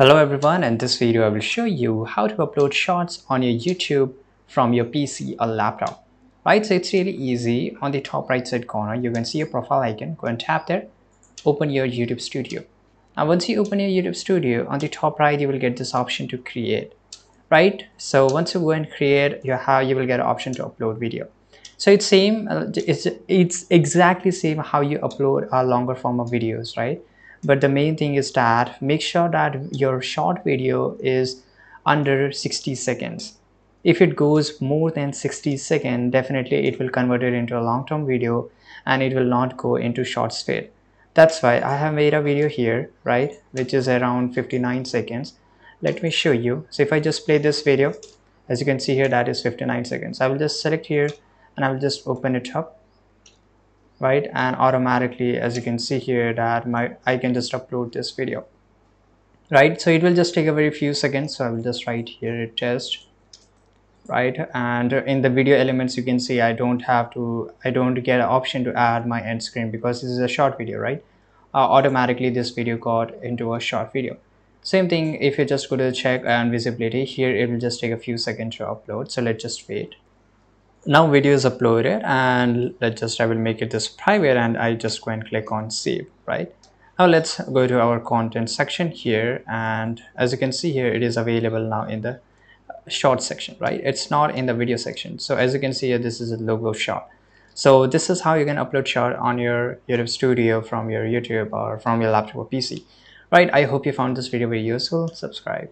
Hello everyone, in this video I will show you how to upload shorts on your YouTube from your PC or laptop. Right, so it's really easy. On the top right side corner, you can see your profile icon. Go and tap there, open your YouTube Studio. Now once you open your YouTube Studio, on the top right you will get this option to create. Right, so once you go and create, you have you will get an option to upload video. So it's same, uh, it's it's exactly same how you upload a longer form of videos, right? But the main thing is that make sure that your short video is under 60 seconds. If it goes more than 60 seconds definitely it will convert it into a long-term video and it will not go into shorts feed that's why i have made a video here right which is around 59 seconds. Let me show you. So if i just play this video as you can see here that is 59 seconds. I will just select here and i will just open it up right? And automatically as you can see here that my I can just upload this video right? So it will just take a very few seconds. So I will just write here test right? And in the video elements you can see I don't have to I don't get an option to add my end screen because this is a short video right? Uh, automatically this video got into a short video. Same thing if you just go to check and visibility here it will just take a few seconds to upload. So let's just wait now video is uploaded and let's just I will make it this private and I just go and click on save right? Now let's go to our content section here and as you can see here it is available now in the short section right? It's not in the video section. So as you can see here this is a logo shot. So this is how you can upload shot on your YouTube studio from your YouTube or from your laptop or PC right? I hope you found this video very useful. Subscribe